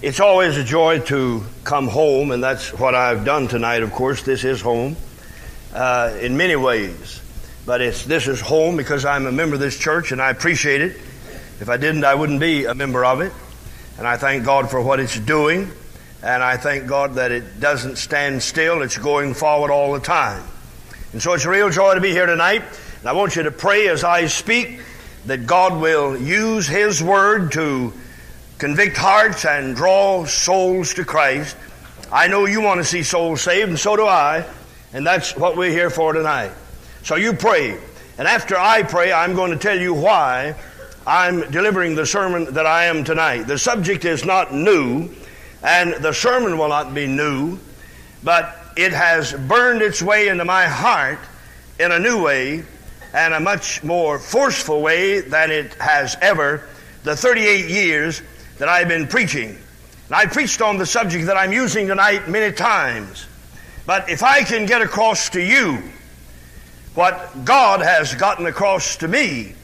It's always a joy to come home, and that's what I've done tonight. Of course, this is home uh, in many ways, but it's this is home because I'm a member of this church, and I appreciate it. If I didn't, I wouldn't be a member of it, and I thank God for what it's doing, and I thank God that it doesn't stand still; it's going forward all the time. And so, it's a real joy to be here tonight. And I want you to pray as I speak that God will use His Word to convict hearts and draw souls to Christ. I know you want to see souls saved, and so do I, and that's what we're here for tonight. So you pray, and after I pray, I'm going to tell you why I'm delivering the sermon that I am tonight. The subject is not new, and the sermon will not be new, but it has burned its way into my heart in a new way and a much more forceful way than it has ever the 38 years that I've been preaching. And I preached on the subject that I'm using tonight many times. But if I can get across to you what God has gotten across to me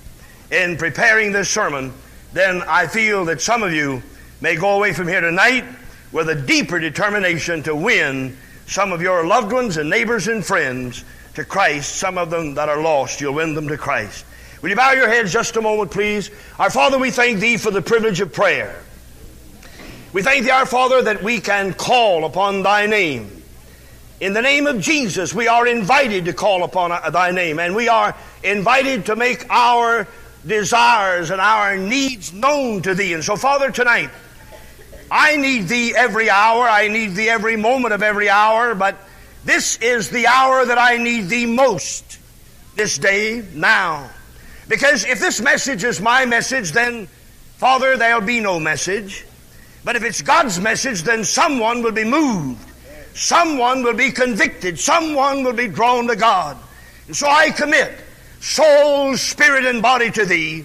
in preparing this sermon, then I feel that some of you may go away from here tonight with a deeper determination to win some of your loved ones and neighbors and friends to Christ. Some of them that are lost, you'll win them to Christ. Will you bow your heads just a moment, please? Our Father, we thank Thee for the privilege of prayer. We thank Thee, our Father, that we can call upon Thy name. In the name of Jesus, we are invited to call upon uh, Thy name, and we are invited to make our desires and our needs known to Thee. And so, Father, tonight, I need Thee every hour. I need Thee every moment of every hour, but this is the hour that I need Thee most this day, now. Because if this message is my message, then, Father, there'll be no message. But if it's God's message, then someone will be moved. Someone will be convicted. Someone will be drawn to God. And so I commit soul, spirit, and body to Thee.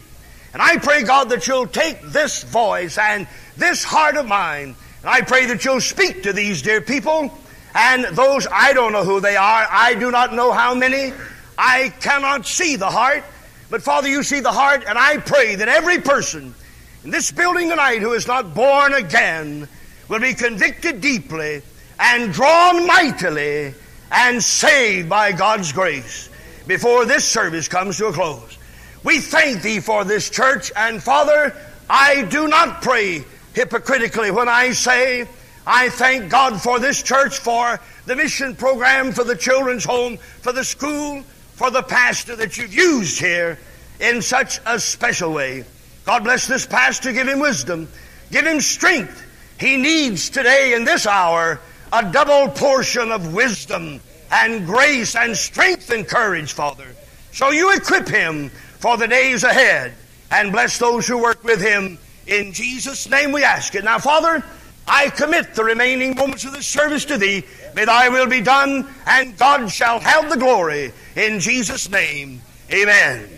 And I pray, God, that you'll take this voice and this heart of mine, and I pray that you'll speak to these dear people and those, I don't know who they are. I do not know how many. I cannot see the heart. But Father, you see the heart, and I pray that every person in this building tonight who is not born again will be convicted deeply and drawn mightily and saved by God's grace before this service comes to a close. We thank Thee for this church, and Father, I do not pray hypocritically when I say, I thank God for this church, for the mission program, for the children's home, for the school, for the pastor that you've used here in such a special way. God bless this pastor, give him wisdom, give him strength. He needs today in this hour a double portion of wisdom and grace and strength and courage, Father. So you equip him for the days ahead and bless those who work with him. In Jesus' name we ask it. Now, Father, I commit the remaining moments of this service to Thee. May Thy will be done, and God shall have the glory. In Jesus' name, amen.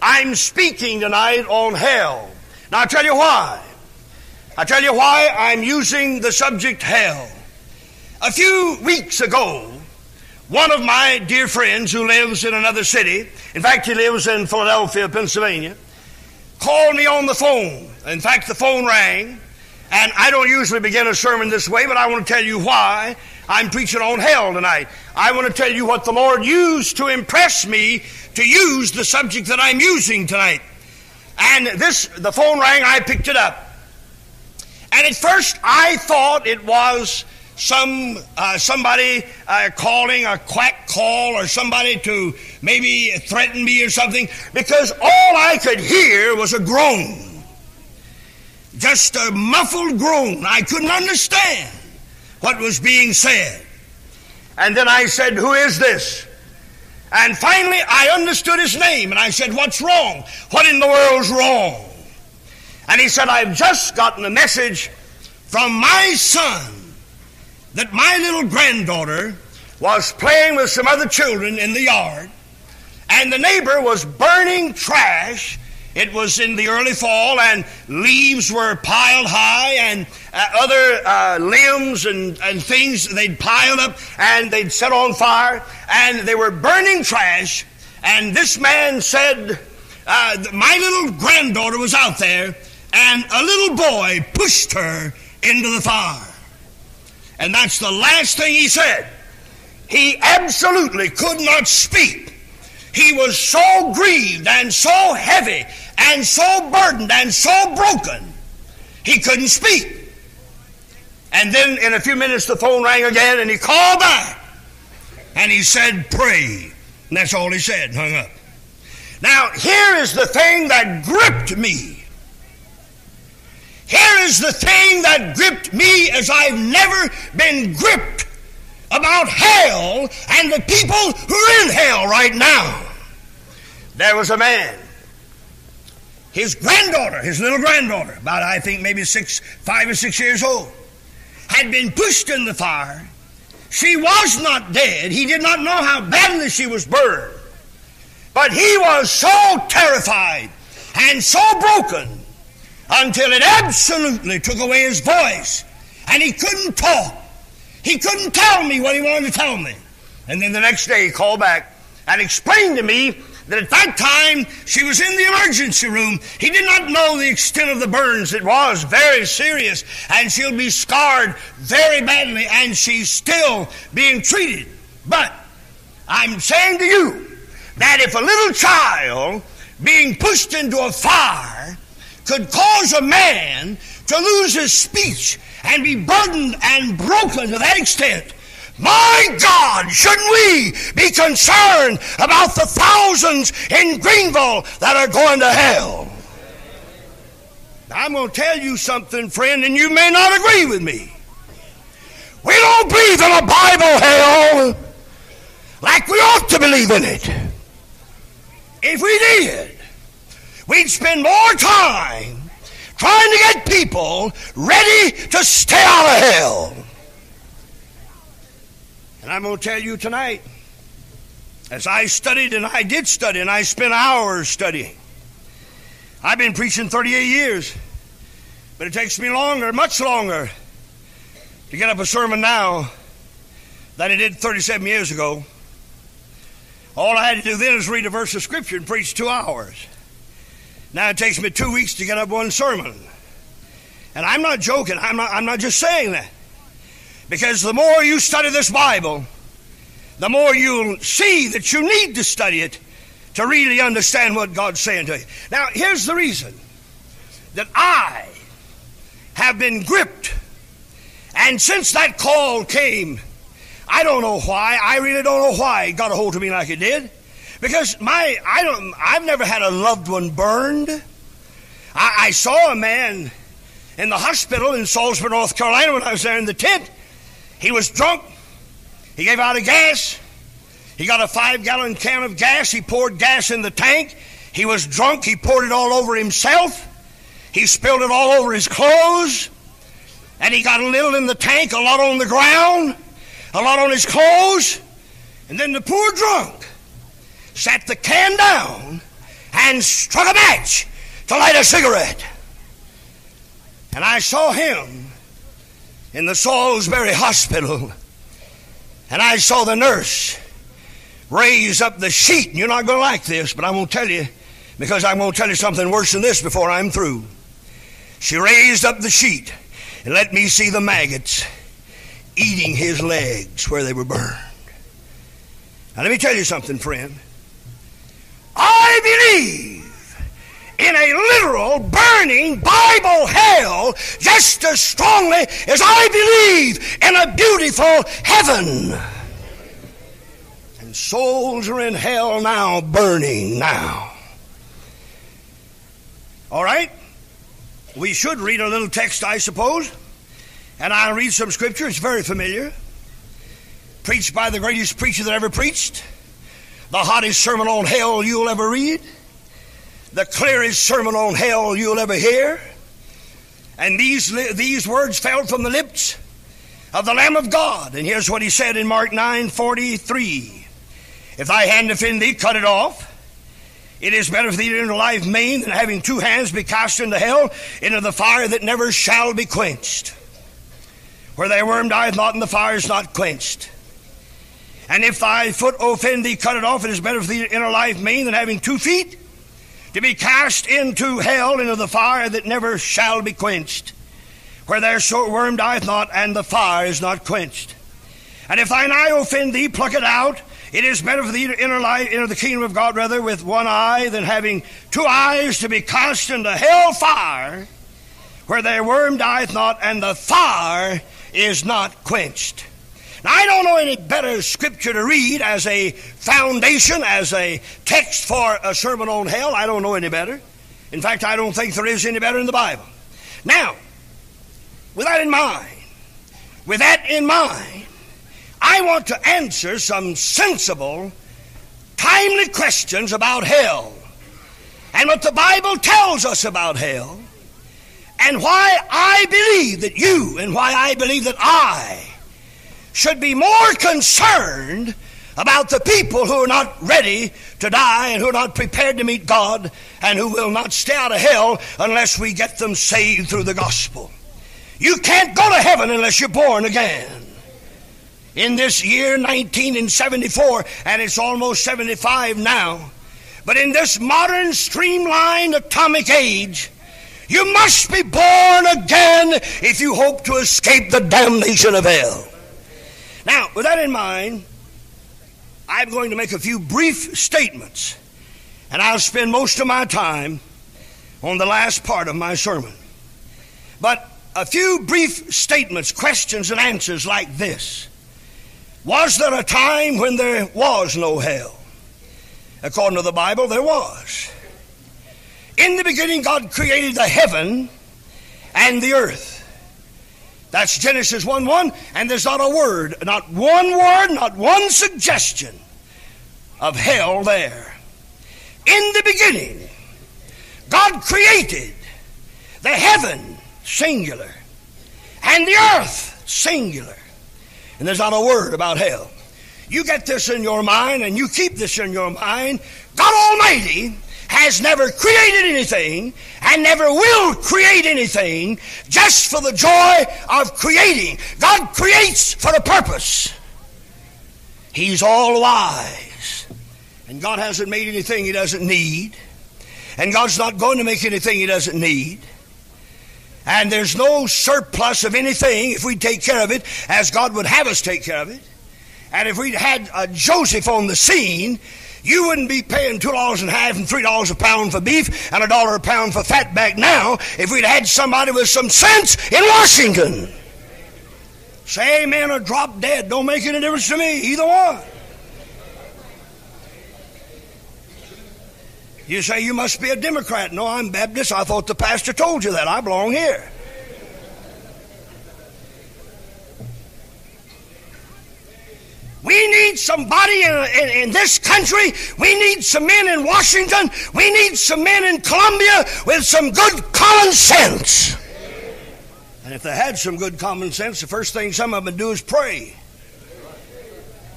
I'm speaking tonight on hell. Now, I'll tell you why. I'll tell you why I'm using the subject hell. A few weeks ago, one of my dear friends who lives in another city, in fact, he lives in Philadelphia, Pennsylvania, called me on the phone. In fact, the phone rang, and I don't usually begin a sermon this way, but I want to tell you why I'm preaching on hell tonight. I want to tell you what the Lord used to impress me to use the subject that I'm using tonight. And this, the phone rang, I picked it up. And at first I thought it was some uh, somebody uh, calling a quack call or somebody to maybe threaten me or something because all I could hear was a groan just a muffled groan. I couldn't understand what was being said. And then I said, Who is this? And finally I understood his name and I said, What's wrong? What in the world's wrong? And he said, I've just gotten a message from my son that my little granddaughter was playing with some other children in the yard and the neighbor was burning trash it was in the early fall, and leaves were piled high, and uh, other uh, limbs and, and things they'd piled up, and they'd set on fire, and they were burning trash. And this man said, uh, My little granddaughter was out there and a little boy pushed her into the fire. And that's the last thing he said. He absolutely could not speak. He was so grieved and so heavy and so burdened and so broken, he couldn't speak. And then in a few minutes the phone rang again and he called back and he said, Pray. And that's all he said, hung up. Now, here is the thing that gripped me. Here is the thing that gripped me as I've never been gripped about hell and the people who are in hell right now. There was a man, his granddaughter, his little granddaughter, about I think maybe six, five or six years old, had been pushed in the fire. She was not dead. He did not know how badly she was burned. But he was so terrified and so broken until it absolutely took away his voice and he couldn't talk. He couldn't tell me what he wanted to tell me. And then the next day he called back and explained to me that at that time she was in the emergency room. He did not know the extent of the burns. It was very serious, and she'll be scarred very badly, and she's still being treated. But I'm saying to you that if a little child being pushed into a fire could cause a man to lose his speech and be burdened and broken to that extent, my God, shouldn't we be concerned about the thousands in Greenville that are going to hell? I'm going to tell you something, friend, and you may not agree with me. We don't believe in a Bible hell like we ought to believe in it. If we did, we'd spend more time trying to get people ready to stay out of hell. And I'm going to tell you tonight, as I studied, and I did study, and I spent hours studying. I've been preaching 38 years, but it takes me longer, much longer, to get up a sermon now than it did 37 years ago. All I had to do then is read a verse of Scripture and preach two hours. Now it takes me two weeks to get up one sermon. And I'm not joking, I'm not, I'm not just saying that. Because the more you study this Bible, the more you'll see that you need to study it to really understand what God's saying to you. Now, here's the reason that I have been gripped. And since that call came, I don't know why. I really don't know why it got a hold of me like it did. Because my I don't I've never had a loved one burned. I, I saw a man in the hospital in Salisbury, North Carolina when I was there in the tent. He was drunk. He gave out a gas. He got a five gallon can of gas. He poured gas in the tank. He was drunk. He poured it all over himself. He spilled it all over his clothes. And he got a little in the tank, a lot on the ground, a lot on his clothes. And then the poor drunk sat the can down and struck a match to light a cigarette. And I saw him in the Salisbury Hospital, and I saw the nurse raise up the sheet. You're not going to like this, but I won't tell you because I'm going to tell you something worse than this before I'm through. She raised up the sheet and let me see the maggots eating his legs where they were burned. Now, let me tell you something, friend. I believe in a literal, burning Bible hell just as strongly as I believe in a beautiful heaven. And souls are in hell now, burning now. All right? We should read a little text, I suppose. And I'll read some scripture. It's very familiar. Preached by the greatest preacher that ever preached. The hottest sermon on hell you'll ever read the clearest sermon on hell you'll ever hear. And these, these words fell from the lips of the Lamb of God. And here's what he said in Mark 9 43. If thy hand offend thee, cut it off. It is better for thee to enter life maimed than having two hands be cast into hell, into the fire that never shall be quenched. Where thy worm dieth not, and the fire is not quenched. And if thy foot offend thee, cut it off. It is better for thee to enter life maimed than having two feet to be cast into hell, into the fire that never shall be quenched, where their worm dieth not, and the fire is not quenched. And if thine eye offend thee, pluck it out. It is better for thee to enter, light, enter the kingdom of God rather with one eye than having two eyes to be cast into hell fire, where their worm dieth not, and the fire is not quenched. Now, I don't know any better scripture to read as a foundation, as a text for a sermon on hell. I don't know any better. In fact, I don't think there is any better in the Bible. Now, with that in mind, with that in mind, I want to answer some sensible, timely questions about hell and what the Bible tells us about hell and why I believe that you and why I believe that I should be more concerned about the people who are not ready to die and who are not prepared to meet God and who will not stay out of hell unless we get them saved through the gospel. You can't go to heaven unless you're born again. In this year 1974, and it's almost 75 now, but in this modern streamlined atomic age, you must be born again if you hope to escape the damnation of hell. Now, with that in mind, I'm going to make a few brief statements, and I'll spend most of my time on the last part of my sermon. But a few brief statements, questions, and answers like this Was there a time when there was no hell? According to the Bible, there was. In the beginning, God created the heaven and the earth. That's Genesis 1 1, and there's not a word, not one word, not one suggestion of hell there. In the beginning, God created the heaven, singular, and the earth, singular. And there's not a word about hell. You get this in your mind and you keep this in your mind. God Almighty has never created anything and never will create anything just for the joy of creating. God creates for a purpose. He's all wise. And God hasn't made anything He doesn't need. And God's not going to make anything He doesn't need. And there's no surplus of anything if we take care of it as God would have us take care of it. And if we'd had a Joseph on the scene, you wouldn't be paying two dollars and a half and three dollars a pound for beef and a dollar a pound for fat back now if we'd had somebody with some sense in Washington. Say amen or drop dead. Don't make any difference to me. Either one. You say you must be a Democrat. No, I'm Baptist. I thought the pastor told you that. I belong here. We need somebody in, in, in, this country. We need some men in Washington. We need some men in Columbia with some good common sense. And if they had some good common sense, the first thing some of them do is pray.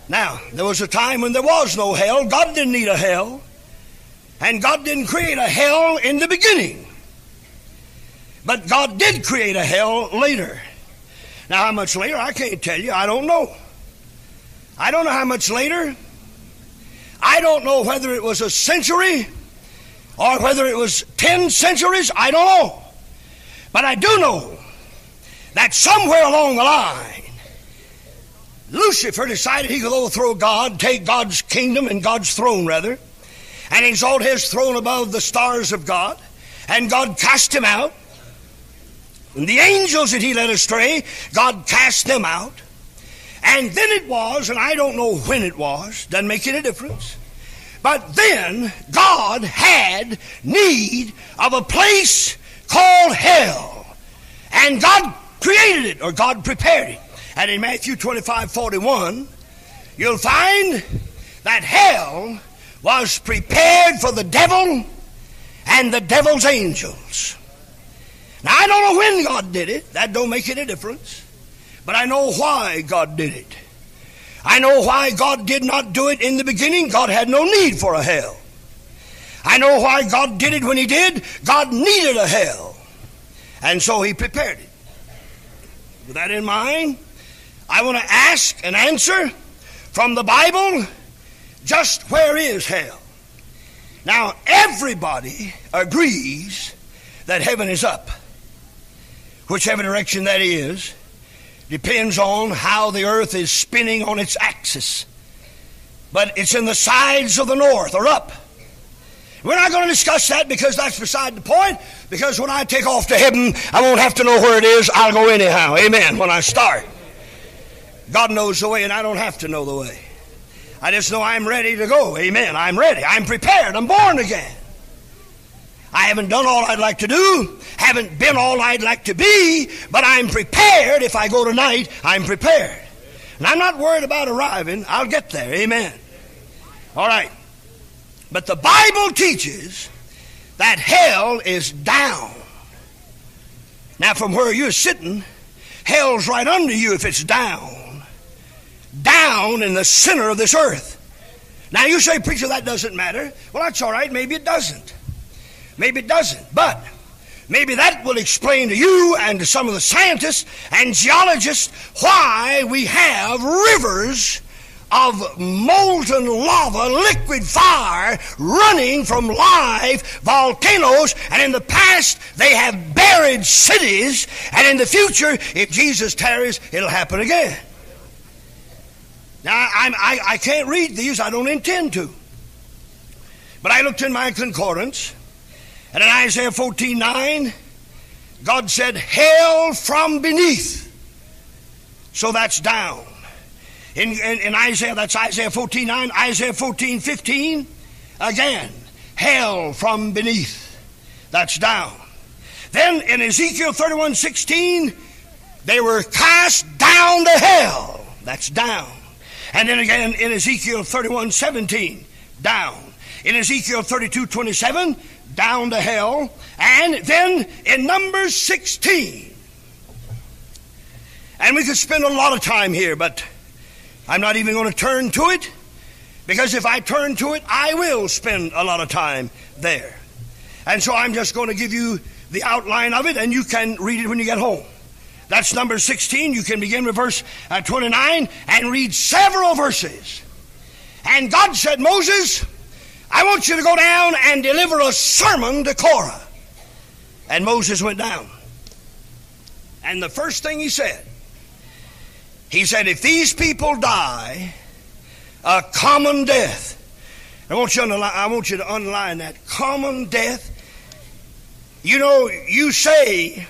Now, there was a time when there was no hell. God didn't need a hell. And God didn't create a hell in the beginning. But God did create a hell later. Now, how much later? I can't tell you. I don't know. I don't know how much later. I don't know whether it was a century or whether it was 10 centuries. I don't know. But I do know that somewhere along the line, Lucifer decided he could overthrow God, take God's kingdom and God's throne, rather, and exalt his throne above the stars of God. And God cast him out. And the angels that he led astray, God cast them out. And then it was, and I don't know when it was, doesn't make any difference. But then God had need of a place called hell. And God created it, or God prepared it. And in Matthew 25 41, you'll find that hell was prepared for the devil and the devil's angels. Now I don't know when God did it, that don't make any difference. But I know why God did it. I know why God did not do it in the beginning. God had no need for a hell. I know why God did it when He did. God needed a hell. And so He prepared it. With that in mind, I want to ask and answer from the Bible just where is hell? Now, everybody agrees that heaven is up. Whichever direction that is depends on how the earth is spinning on its axis. But it's in the sides of the north or up. We're not going to discuss that because that's beside the point. Because when I take off to heaven, I won't have to know where it is. I'll go anyhow. Amen. When I start. God knows the way, and I don't have to know the way. I just know I'm ready to go. Amen. I'm ready. I'm prepared. I'm born again. I haven't done all I'd like to do, haven't been all I'd like to be, but I'm prepared. If I go tonight, I'm prepared. And I'm not worried about arriving. I'll get there. Amen. All right. But the Bible teaches that hell is down. Now, from where you're sitting, hell's right under you if it's down. Down in the center of this earth. Now, you say, Preacher, that doesn't matter. Well, that's all right. Maybe it doesn't. Maybe it doesn't. But maybe that will explain to you and to some of the scientists and geologists why we have rivers of molten lava, liquid fire running from live volcanoes. And in the past, they have buried cities. And in the future, if Jesus tarries, it'll happen again. Now, I, I can't read these, I don't intend to. But I looked in my concordance, and in Isaiah 14 9, God said, Hail from beneath. So that's down. In, in, in, Isaiah, that's Isaiah 14 9, Isaiah 14 15, again, hail from beneath. That's down. Then in Ezekiel 31 16, they were cast down to hell. That's down. And then again in Ezekiel 31 17, down. In Ezekiel 32 27, down to hell. And then in Numbers 16, and we could spend a lot of time here, but I'm not even going to turn to it because if I turn to it, I will spend a lot of time there. And so I'm just going to give you the outline of it and you can read it when you get home. That's number 16. You can begin with verse uh, 29 and read several verses. And God said, Moses, I want you to go down and deliver a sermon to Korah. And Moses went down. And the first thing he said, he said, if these people die a common death, I want you to I want you to underline that common death. You know, you say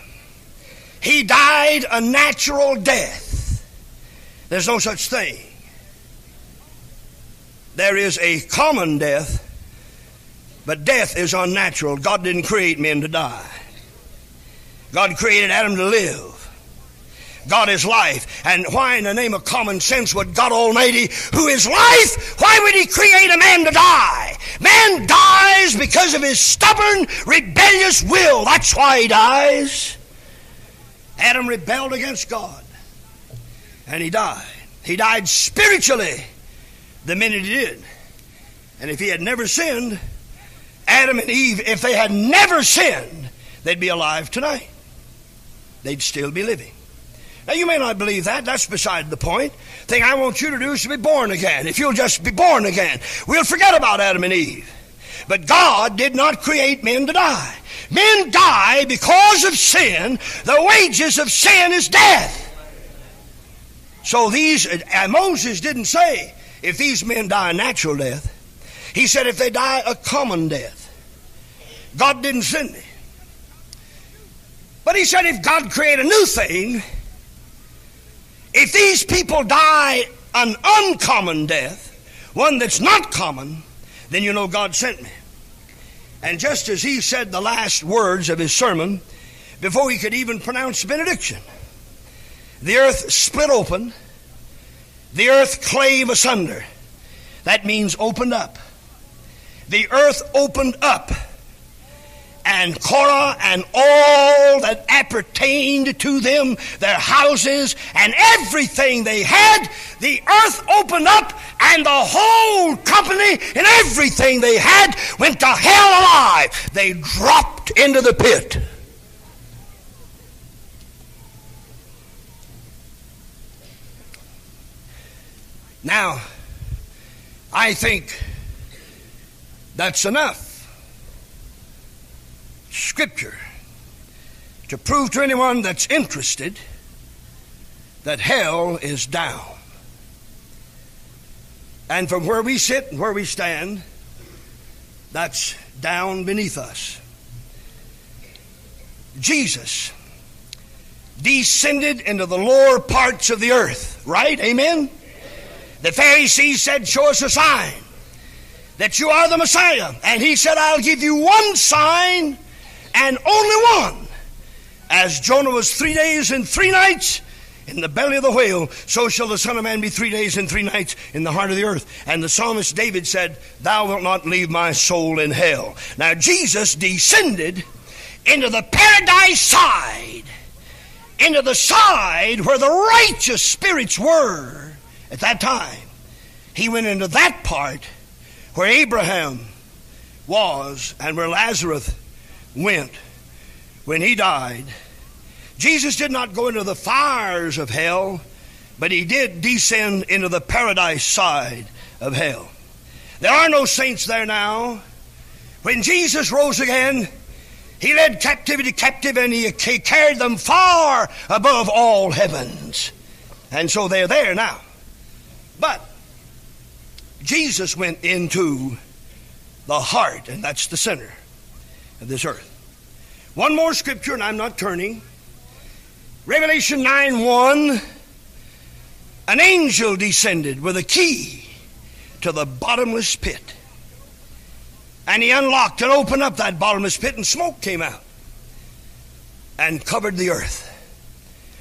he died a natural death. There's no such thing. There is a common death, but death is unnatural. God didn't create men to die. God created Adam to live. God is life. And why, in the name of common sense, would God Almighty, who is life, why would He create a man to die? Man dies because of his stubborn, rebellious will. That's why he dies. Adam rebelled against God, and he died. He died spiritually the minute he did. And if he had never sinned, Adam and Eve, if they had never sinned, they'd be alive tonight. They'd still be living. Now, you may not believe that. That's beside the point. The thing I want you to do is to be born again. If you'll just be born again, we'll forget about Adam and Eve. But God did not create men to die. Men die because of sin. The wages of sin is death. So these, and Moses didn't say if these men die a natural death. He said if they die a common death. God didn't send me. But he said if God create a new thing, if these people die an uncommon death, one that's not common, then you know God sent me. And just as he said the last words of his sermon, before he could even pronounce benediction, the earth split open, the earth clave asunder. That means opened up. The earth opened up and Korah and all that appertained to them, their houses and everything they had, the earth opened up and the whole company and everything they had went to hell alive. They dropped into the pit. Now, I think That's enough. Scripture to prove to anyone that's interested that hell is down. And from where we sit and where we stand, that's down beneath us. Jesus descended into the lower parts of the earth, right? Amen? The Pharisees said, Show us a sign that you are the Messiah. And he said, I'll give you one sign and only one. As Jonah was three days and three nights in the belly of the whale, so shall the Son of Man be three days and three nights in the heart of the earth. And the psalmist David said, Thou wilt not leave my soul in hell. Now, Jesus descended into the paradise side, into the side where the righteous spirits were at that time. He went into that part where Abraham was and where Lazarus went when he died. Jesus did not go into the fires of hell, but he did descend into the paradise side of hell. There are no saints there now. When Jesus rose again, he led captivity captive and he carried them far above all heavens. And so they're there now. But Jesus went into the heart, and that's the center this earth. One more scripture, and I'm not turning. Revelation 9 1. An angel descended with a key to the bottomless pit. And he unlocked and opened up that bottomless pit, and smoke came out and covered the earth.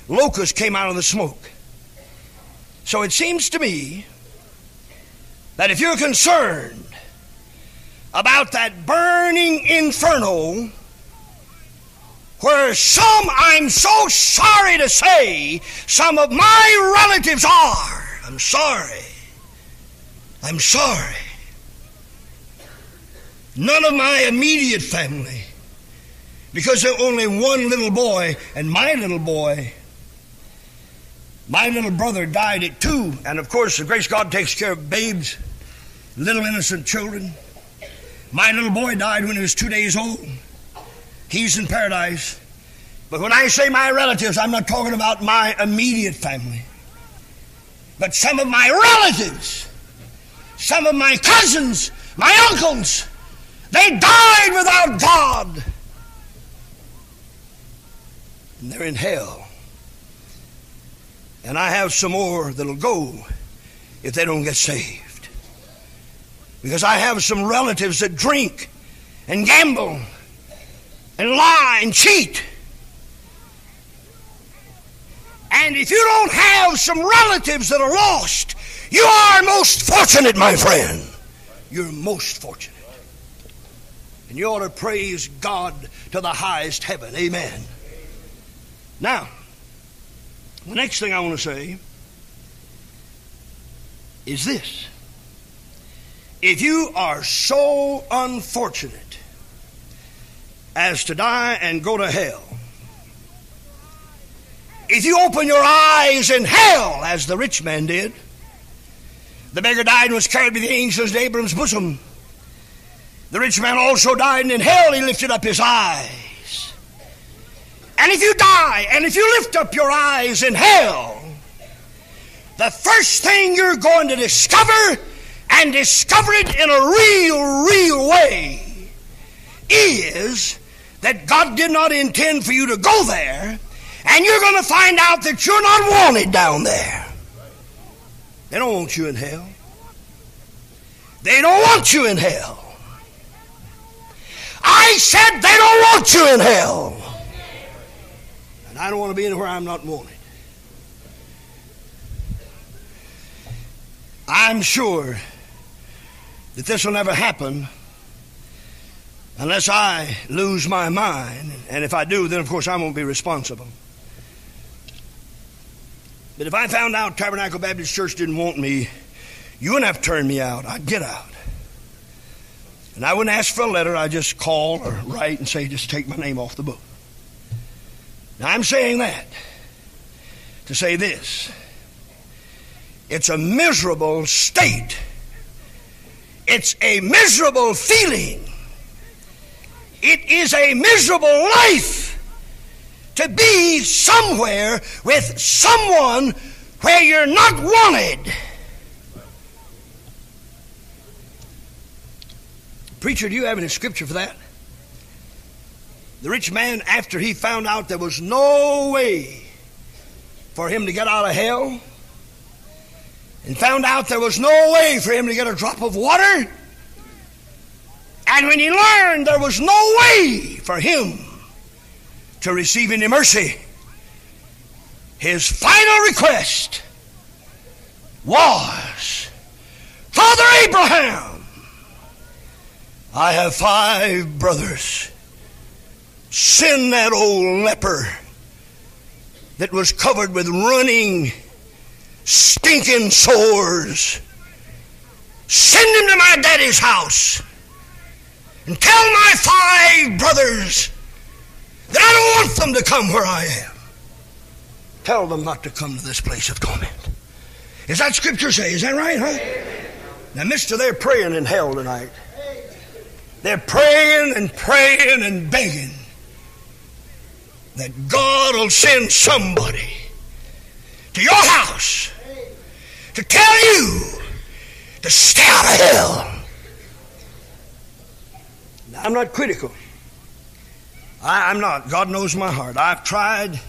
Locusts came out of the smoke. So it seems to me that if you're concerned about that burning inferno, where some, I'm so sorry to say, some of my relatives are. I'm sorry. I'm sorry. None of my immediate family. Because there's only one little boy, and my little boy, my little brother died at two. And of course, the grace God takes care of babes little innocent children. My little boy died when he was two days old. He's in paradise. But when I say my relatives, I'm not talking about my immediate family. But some of my relatives, some of my cousins, my uncles, they died without God. And they're in hell. And I have some more that'll go if they don't get saved. Because I have some relatives that drink and gamble and lie and cheat. And if you don't have some relatives that are lost, you are most fortunate, my friend. You're most fortunate. And you ought to praise God to the highest heaven. Amen. Now, the next thing I want to say is this. If you are so unfortunate as to die and go to hell, if you open your eyes in hell, as the rich man did, the beggar died and was carried by the angels in Abraham's bosom. The rich man also died, and in hell he lifted up his eyes. And if you die, and if you lift up your eyes in hell, the first thing you're going to discover and discover it in a real, real way is that God did not intend for you to go there, and you're going to find out that you're not wanted down there. They don't want you in hell. They don't want you in hell. I said they don't want you in hell. And I don't want to be anywhere I'm not wanted. I'm sure that this will never happen unless I lose my mind. And if I do, then of course I won't be responsible. But if I found out Tabernacle Baptist Church didn't want me, you wouldn't have to turn me out. I'd get out. And I wouldn't ask for a letter. I'd just call or write and say, just take my name off the book. Now I'm saying that to say this. It's a miserable state It's a miserable feeling. It is a miserable life to be somewhere with someone where you're not wanted. Preacher, do you have any scripture for that? The rich man, after he found out there was no way for him to get out of hell, and found out there was no way for him to get a drop of water, and when he learned there was no way for him to receive any mercy, his final request was Father Abraham, I have five brothers. Send that old leper that was covered with running, stinking sores. Send him to my daddy's house and tell my five brothers that I don't want them to come where I am. Tell them not to come to this place of torment. Is that scripture say? Is that right, huh? Now, mister, they're praying in hell tonight. They're praying and praying and begging that God will send somebody to your house to tell you to stay out of hell. Now, I'm not critical. I, am not. God knows my heart. I've tried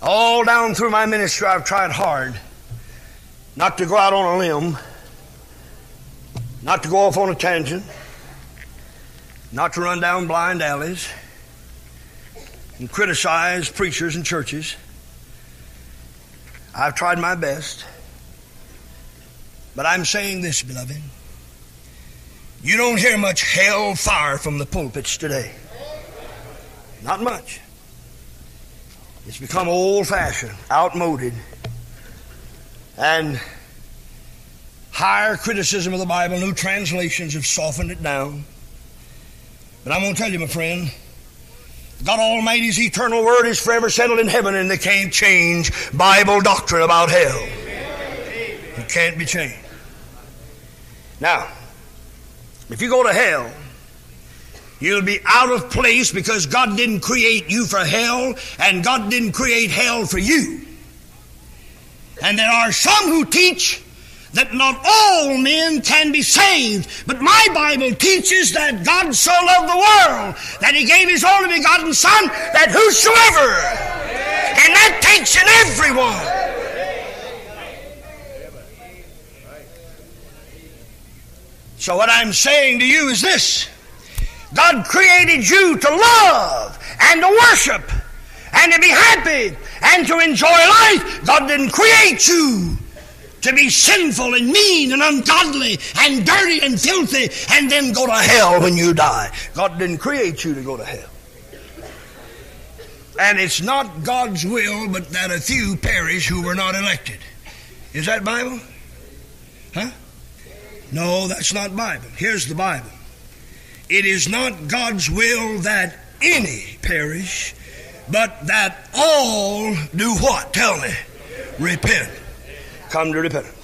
all down through my ministry, I've tried hard not to go out on a limb, not to go off on a tangent, not to run down blind alleys and criticize preachers and churches. I've tried my best. But I'm saying this, beloved. You don't hear much hell fire from the pulpits today. Not much. It's become old fashioned, outmoded, and higher criticism of the Bible, new translations have softened it down. But I'm going to tell you, my friend, God Almighty's eternal word is forever settled in heaven, and they can't change Bible doctrine about hell. It can't be changed. Now, if you go to hell, you'll be out of place because God didn't create you for hell, and God didn't create hell for you. And there are some who teach that not all men can be saved. But my Bible teaches that God so loved the world that he gave his only begotten Son, that whosoever, and that takes in everyone. So, what I'm saying to you is this God created you to love and to worship and to be happy and to enjoy life. God didn't create you to be sinful and mean and ungodly and dirty and filthy and then go to hell when you die. God didn't create you to go to hell. And it's not God's will but that a few perish who were not elected. Is that Bible? Huh? No, that's not Bible. Here's the Bible. It is not God's will that any perish, but that all do what? Tell me. Repent come to repentance.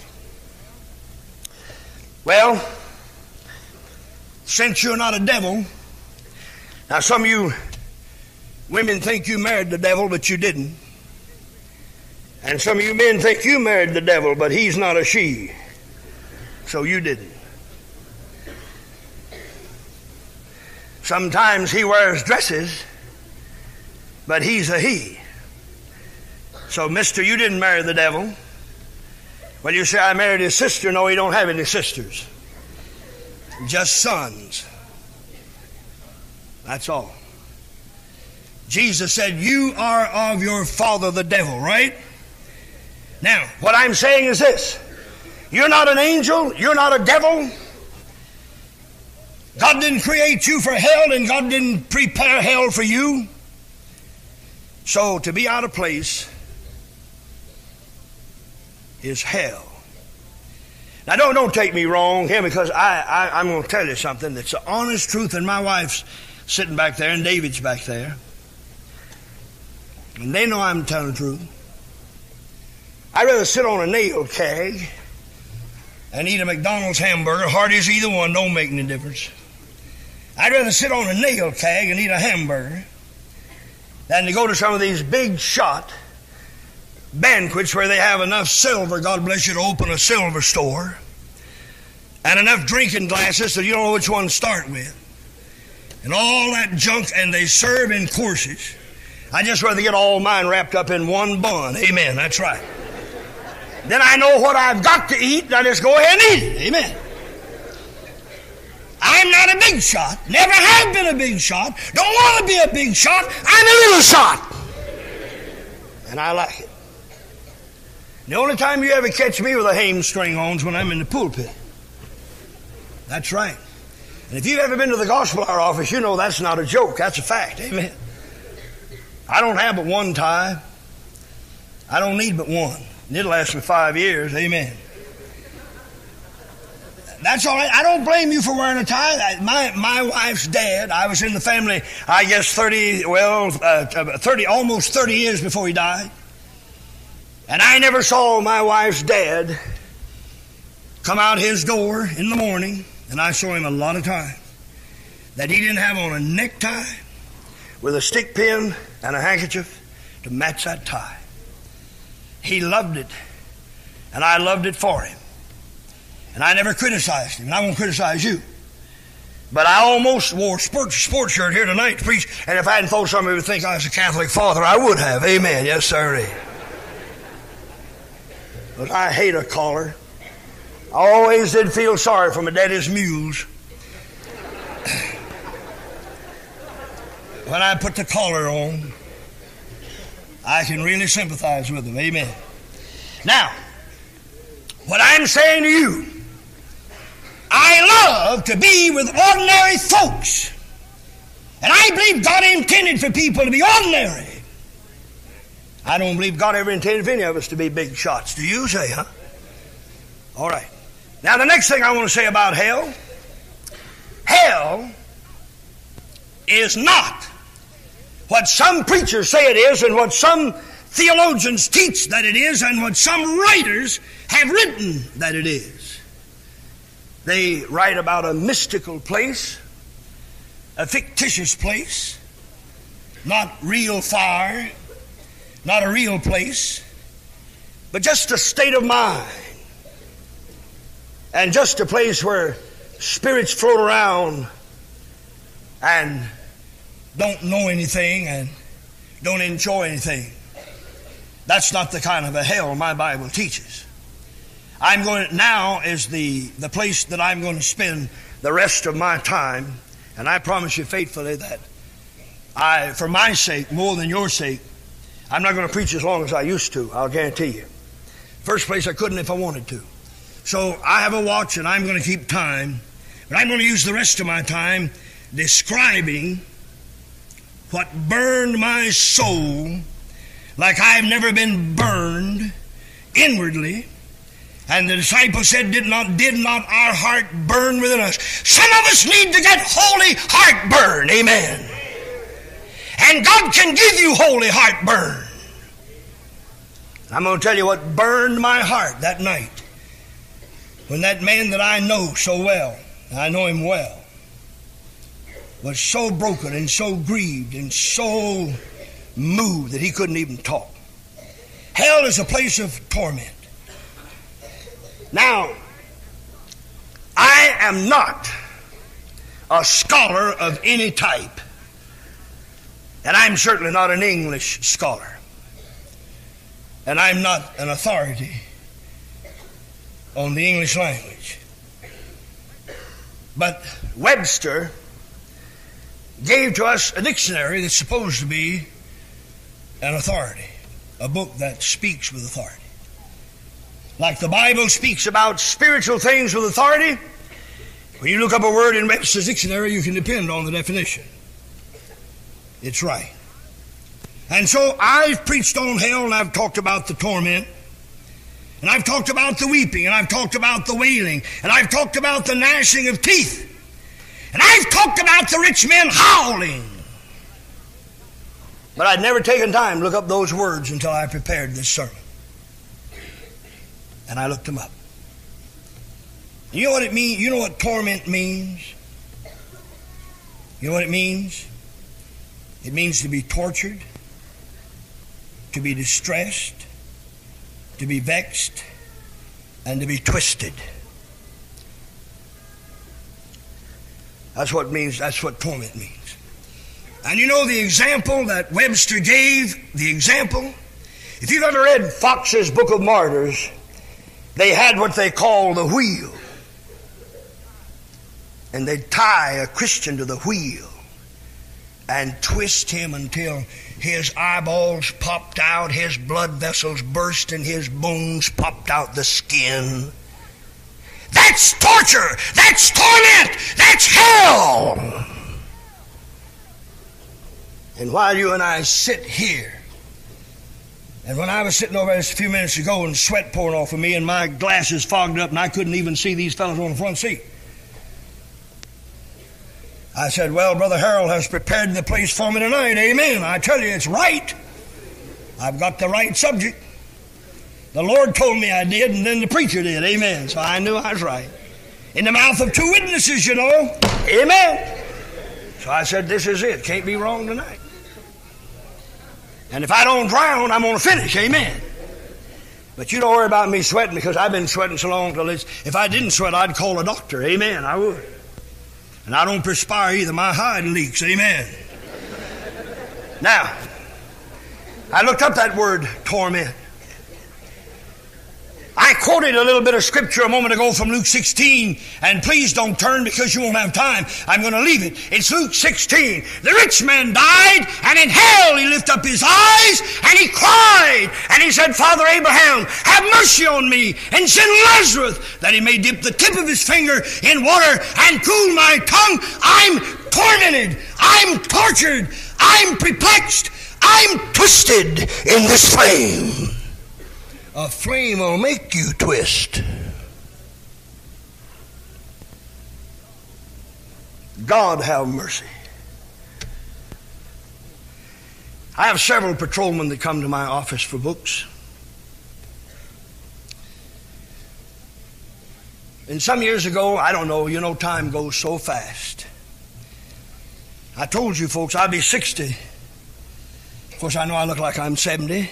Well, since you're not a devil, now some of you women think you married the devil, but you didn't. And some of you men think you married the devil, but he's not a she. So you didn't. Sometimes he wears dresses, but he's a he. So, mister, you didn't marry the devil. Well, you say, I married his sister. No, he don't have any sisters. Just sons. That's all. Jesus said, You are of your father the devil, right? Now, what I'm saying is this you're not an angel, you're not a devil. God didn't create you for hell, and God didn't prepare hell for you. So, to be out of place is hell. Now, don't, don't take me wrong here because I, I, I'm going to tell you something that's the honest truth, and my wife's sitting back there, and David's back there. And they know I'm telling the truth. I'd rather sit on a nail keg and eat a McDonald's hamburger, hard as either one, don't make any difference. I'd rather sit on a nail keg and eat a hamburger than to go to some of these big shot banquets where they have enough silver, God bless you, to open a silver store, and enough drinking glasses so you don't know which one to start with, and all that junk, and they serve in courses. I just rather get all mine wrapped up in one bun. Amen. That's right. then I know what I've got to eat, and I just go ahead and eat it. Amen. I'm not a big shot. Never have been a big shot. Don't want to be a big shot. I'm a little shot. And I like it. The only time you ever catch me with a hamstring on is when I'm in the pulpit. That's right. And if you've ever been to the gospel hour office, you know that's not a joke. That's a fact. Amen. I don't have but one tie. I don't need but one. And it'll last me five years. Amen. That's all right. I don't blame you for wearing a tie. My my wife's dad. I was in the family. I guess thirty. Well, uh, thirty, almost thirty years before he died. And I never saw my wife's dad come out his door in the morning, and I saw him a lot of times, that he didn't have on a necktie with a stick pin and a handkerchief to match that tie. He loved it, and I loved it for him. And I never criticized him, and I won't criticize you. But I almost wore a sports, sports shirt here tonight to preach, and if I hadn't thought somebody would think I was a Catholic father, I would have. Amen. Yes, sir. But I hate a collar. I always did feel sorry for my daddy's mules. when I put the collar on, I can really sympathize with them. Amen. Now, what I'm saying to you, I love to be with ordinary folks. And I believe God intended for people to be ordinary. I don't believe God ever intended any of us to be big shots. Do you say, huh? All right. Now, the next thing I want to say about hell hell is not what some preachers say it is and what some theologians teach that it is and what some writers have written that it is. They write about a mystical place, a fictitious place, not real fire, not a real place, but just a state of mind. And just a place where spirits float around and don't know anything and don't enjoy anything. That's not the kind of a hell my Bible teaches. I'm going now is the, the place that I'm going to spend the rest of my time, and I promise you faithfully that I, for my sake, more than your sake, I'm not going to preach as long as I used to, I'll guarantee you. First place, I couldn't if I wanted to. So I have a watch and I'm going to keep time, but I'm going to use the rest of my time describing what burned my soul like I've never been burned inwardly. And the disciples said, Did not, did not our heart burn within us? Some of us need to get holy heartburn. Amen. And God can give you holy heartburn. I'm going to tell you what burned my heart that night when that man that I know so well, I know him well, was so broken and so grieved and so moved that he couldn't even talk. Hell is a place of torment. Now, I am not a scholar of any type. And I'm certainly not an English scholar. And I'm not an authority on the English language. But Webster gave to us a dictionary that's supposed to be an authority, a book that speaks with authority. Like the Bible speaks about spiritual things with authority, when you look up a word in Webster's dictionary, you can depend on the definition. It's right. And so I've preached on hell and I've talked about the torment. And I've talked about the weeping and I've talked about the wailing and I've talked about the gnashing of teeth. And I've talked about the rich men howling. But I'd never taken time to look up those words until I prepared this sermon. And I looked them up. You know what it means? You know what torment means? You know what it means? It means to be tortured, to be distressed, to be vexed, and to be twisted. That's what means, that's what torment means. And you know the example that Webster gave, the example? If you've ever read Foxe's Book of Martyrs, they had what they call the wheel. And they'd tie a Christian to the wheel and twist him until his eyeballs popped out, his blood vessels burst, and his bones popped out the skin. That's torture. That's torment. That's hell. And while you and I sit here, and when I was sitting over there a few minutes ago and sweat pouring off of me and my glasses fogged up and I couldn't even see these fellows on the front seat, I said, Well, Brother Harold has prepared the place for me tonight. Amen. I tell you, it's right. I've got the right subject. The Lord told me I did, and then the preacher did. Amen. So I knew I was right. In the mouth of two witnesses, you know. Amen. So I said, This is it. Can't be wrong tonight. And if I don't drown, I'm going to finish. Amen. But you don't worry about me sweating because I've been sweating so long till it's, if I didn't sweat, I'd call a doctor. Amen. I would. And I don't perspire either. My hide leaks. Amen. now, I looked up that word torment. I quoted a little bit of scripture a moment ago from Luke 16, and please don't turn because you won't have time. I'm going to leave it. It's Luke 16. The rich man died, and in hell he lifted up his eyes, and he cried, and he said, Father Abraham, have mercy on me, and send Lazarus, that he may dip the tip of his finger in water and cool my tongue. I'm tormented. I'm tortured. I'm perplexed. I'm twisted in this flame a flame will make you twist. God have mercy. I have several patrolmen that come to my office for books. And some years ago, I don't know, you know, time goes so fast. I told you folks I'd be 60. Of course, I know I look like I'm 70.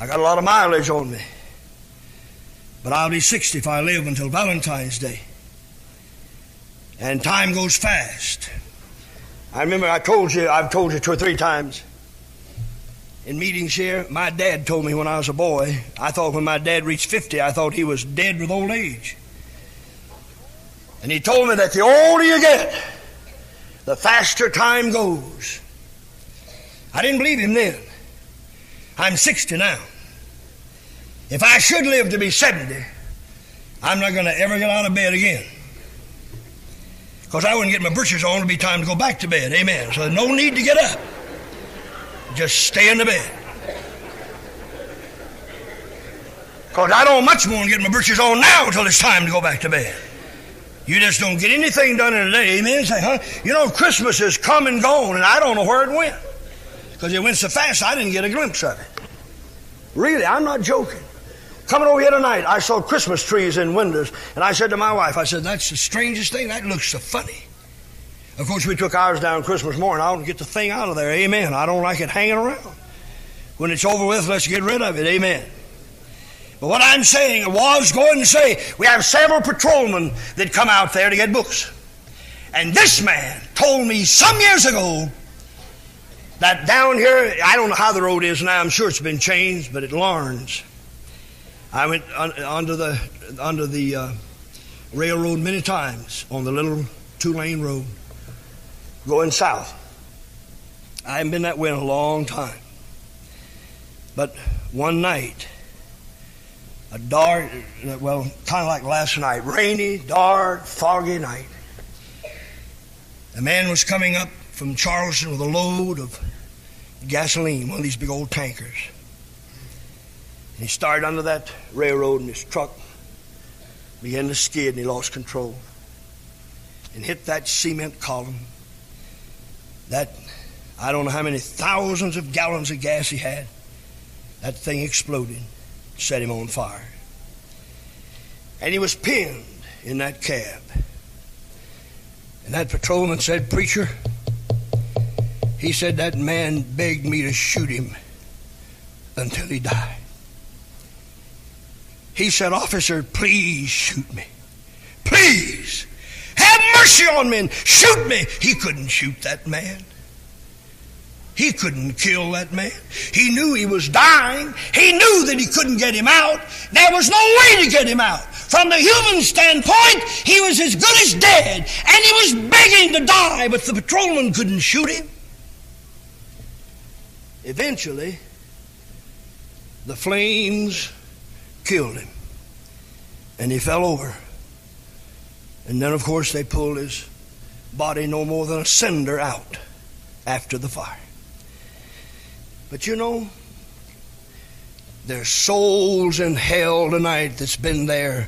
I got a lot of mileage on me. But I'll be 60 if I live until Valentine's Day. And time goes fast. I remember I told you, I've told you two or three times in meetings here, my dad told me when I was a boy, I thought when my dad reached 50, I thought he was dead with old age. And he told me that the older you get, the faster time goes. I didn't believe him then. I'm 60 now. If I should live to be 70, I'm not going to ever get out of bed again. Because I wouldn't get my britches on to be time to go back to bed. Amen. So no need to get up. Just stay in the bed. Because I don't much more get my britches on now until it's time to go back to bed. You just don't get anything done in a day. Amen. Say, huh? You know, Christmas has come and gone, and I don't know where it went. Because it went so fast, I didn't get a glimpse of it. Really, I'm not joking. Coming over here tonight, I saw Christmas trees in windows, and I said to my wife, I said, that's the strangest thing. That looks so funny. Of course, we took ours down Christmas morning. I don't get the thing out of there. Amen. I don't like it hanging around. When it's over with, let's get rid of it. Amen. But what I'm saying was going to say, we have several patrolmen that come out there to get books. And this man told me some years ago that down here, I don't know how the road is now, I'm sure it's been changed, but at Laurens, I went un, under the, under the uh, railroad many times on the little two lane road going south. I haven't been that way in a long time. But one night, a dark, well, kind of like last night, rainy, dark, foggy night. A man was coming up from Charleston with a load of gasoline, one of these big old tankers. And he started under that railroad and his truck began to skid and he lost control and hit that cement column. That, I don't know how many thousands of gallons of gas he had. That thing exploded, set him on fire. And he was pinned in that cab. And that patrolman said, Preacher, he said that man begged me to shoot him until he died. He said, Officer, please shoot me. Please. Have mercy on me and shoot me. He couldn't shoot that man. He couldn't kill that man. He knew he was dying. He knew that he couldn't get him out. There was no way to get him out. From the human standpoint, he was as good as dead, and he was begging to die, but the patrolman couldn't shoot him. Eventually, the flames killed him, and he fell over. And then, of course, they pulled his body no more than a cinder out after the fire. But you know, there's souls in hell tonight that's been there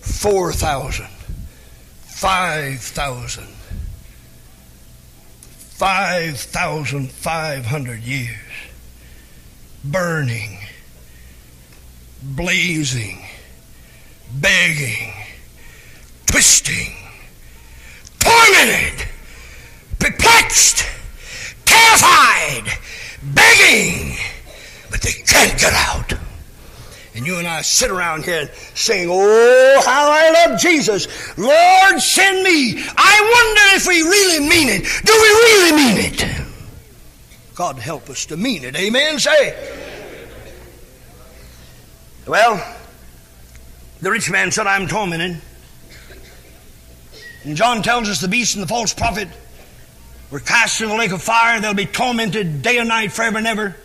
4,000, 5,000, 5,500 years, burning, blazing, begging, twisting, tormented, perplexed, terrified, begging, but they can't get out. And you and I sit around here sing, Oh, how I love Jesus. Lord, send me. I wonder if we really mean it. Do we really mean it? God help us to mean it. Amen. Say. Well, the rich man said, I'm tormented. And John tells us the beast and the false prophet were cast in the lake of fire. They'll be tormented day and night forever and ever.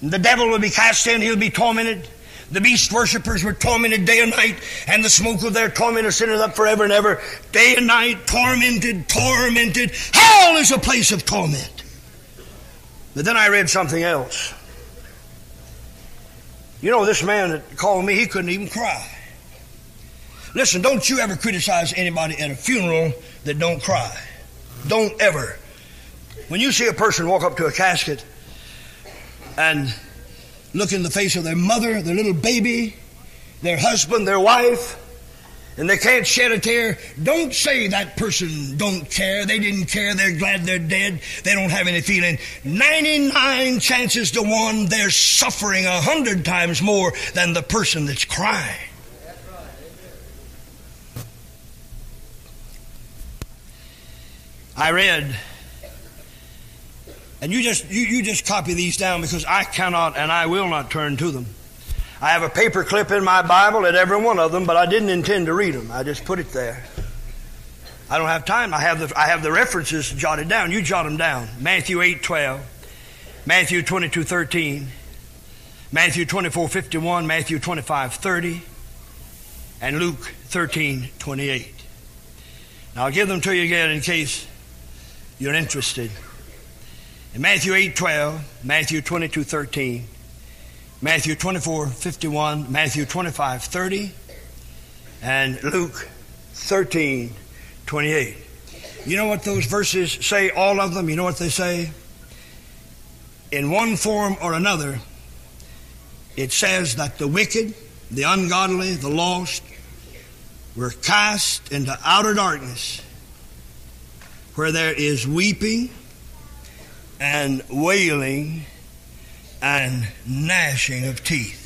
And the devil will be cast in. He'll be tormented. The beast worshippers were tormented day and night, and the smoke of their torment ascended up forever and ever. Day and night, tormented, tormented. Hell is a place of torment. But then I read something else. You know, this man that called me, he couldn't even cry. Listen, don't you ever criticize anybody at a funeral that don't cry. Don't ever. When you see a person walk up to a casket and look in the face of their mother, their little baby, their husband, their wife, and they can't shed a tear, don't say that person don't care. They didn't care. They're glad they're dead. They don't have any feeling. 99 chances to one, they're suffering a hundred times more than the person that's crying. I read, and you just you, you just copy these down because I cannot and I will not turn to them. I have a paper clip in my Bible at every one of them, but I didn't intend to read them. I just put it there. I don't have time. I have the I have the references jotted down. You jot them down. Matthew 8, 12, Matthew 22, 13, Matthew 24, 51, Matthew 25, 30, and Luke 13, 28. Now I'll give them to you again in case you're interested. In Matthew 8 12, Matthew 22 13, Matthew 24 51, Matthew 25 30, and Luke 13 28. You know what those verses say, all of them? You know what they say? In one form or another, it says that the wicked, the ungodly, the lost were cast into outer darkness where there is weeping and wailing and gnashing of teeth.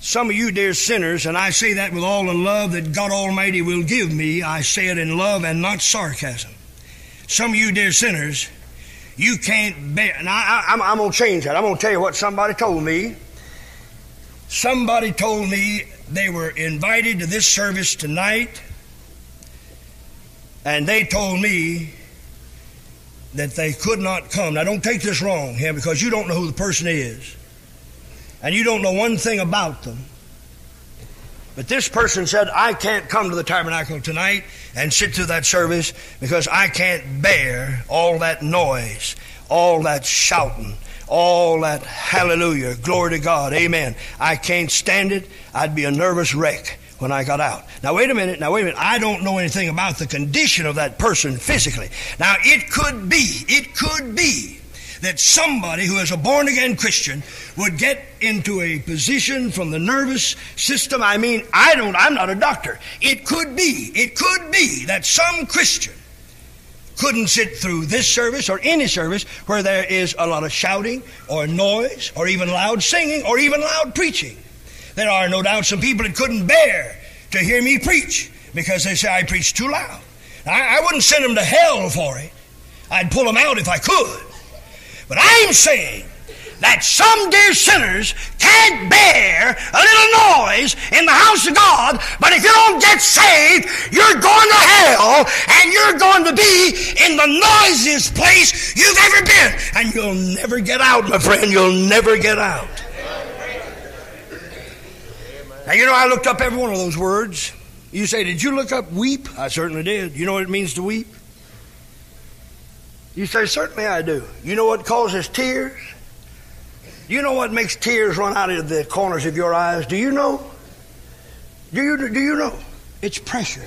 Some of you, dear sinners, and I say that with all the love that God Almighty will give me, I say it in love and not sarcasm. Some of you, dear sinners, you can't bear. And I, am going to change that. I'm going to tell you what somebody told me. Somebody told me they were invited to this service tonight and they told me that they could not come. Now, don't take this wrong here because you don't know who the person is. And you don't know one thing about them. But this person said, I can't come to the tabernacle tonight and sit through that service because I can't bear all that noise, all that shouting, all that hallelujah, glory to God, amen. I can't stand it. I'd be a nervous wreck when I got out. Now, wait a minute. Now, wait a minute. I don't know anything about the condition of that person physically. Now, it could be, it could be that somebody who is a born again Christian would get into a position from the nervous system. I mean, I don't, I'm not a doctor. It could be, it could be that some Christian couldn't sit through this service or any service where there is a lot of shouting or noise or even loud singing or even loud preaching. There are no doubt some people that couldn't bear to hear me preach because they say I preach too loud. I, I wouldn't send them to hell for it. I'd pull them out if I could. But I'm saying that some dear sinners can't bear a little noise in the house of God, but if you don't get saved, you're going to hell and you're going to be in the noisiest place you've ever been. And you'll never get out, my friend. You'll never get out. Now, you know, I looked up every one of those words. You say, Did you look up weep? I certainly did. You know what it means to weep? You say, Certainly I do. You know what causes tears? You know what makes tears run out of the corners of your eyes? Do you know? Do you, do you know? It's pressure.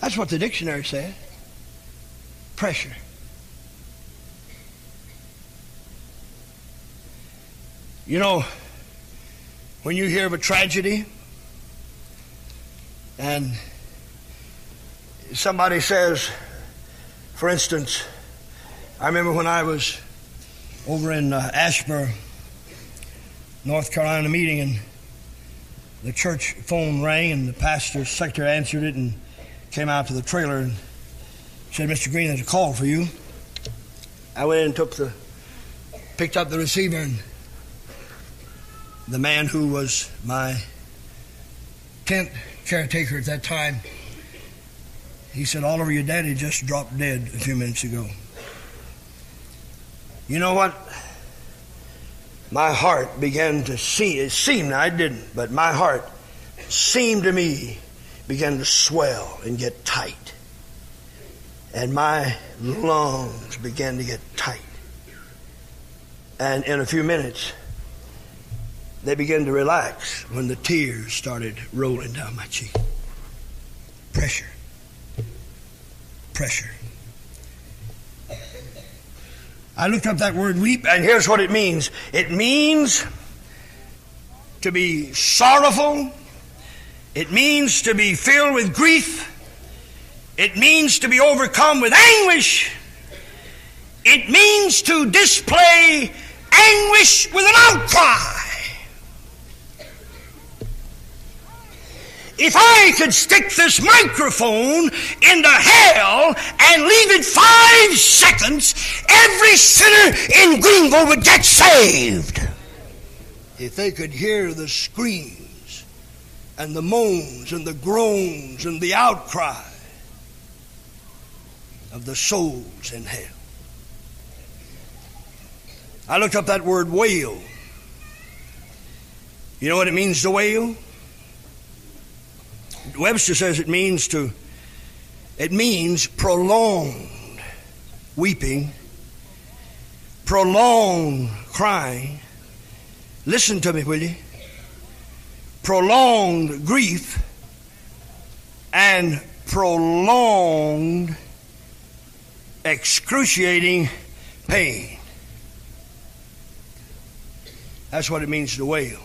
That's what the dictionary said. Pressure. You know, when you hear of a tragedy and somebody says, for instance, I remember when I was over in uh, Asheboro, North Carolina meeting, and the church phone rang, and the pastor's secretary answered it and came out to the trailer and said, Mr. Greene, there's a call for you. I went in and took the, picked up the receiver, and the man who was my tent caretaker at that time, he said, Oliver, your daddy just dropped dead a few minutes ago. You know what? My heart began to see, it seemed, I didn't, but my heart seemed to me began to swell and get tight. And my lungs began to get tight. And in a few minutes, they began to relax when the tears started rolling down my cheek. Pressure. Pressure. I looked up that word weep, and here's what it means it means to be sorrowful, it means to be filled with grief, it means to be overcome with anguish, it means to display anguish with an outcry. If I could stick this microphone into hell and leave it five seconds, every sinner in Greenville would get saved. If they could hear the screams and the moans and the groans and the outcry of the souls in hell. I looked up that word wail. You know what it means to wail? Webster says it means to, it means prolonged weeping, prolonged crying. Listen to me, will you? Prolonged grief and prolonged excruciating pain. That's what it means to wail.